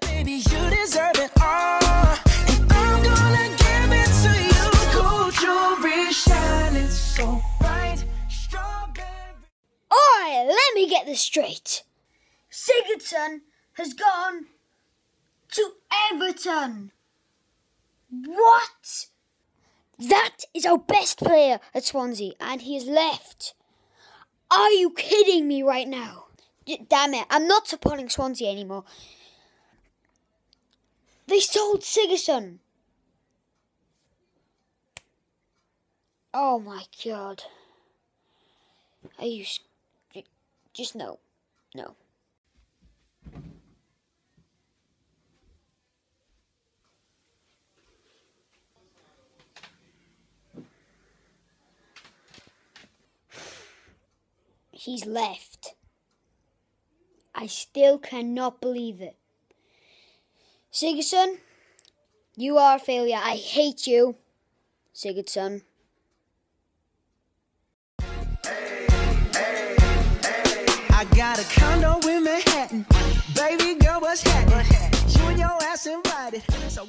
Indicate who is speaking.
Speaker 1: baby, you deserve it all.
Speaker 2: Alright, let me get this straight. Sigurdsson has gone to Everton. What? That is our best player at Swansea, and he has left. Are you kidding me right now? Damn it, I'm not supporting Swansea anymore. They sold Sigurdsson. Oh my god. Are you. Just no. No. He's left. I still cannot believe it. Sigurdsson, you are a failure. I hate you. Sigurdsson.
Speaker 1: I got a condo in Manhattan. Baby girl, what's happening? You and your ass invited. So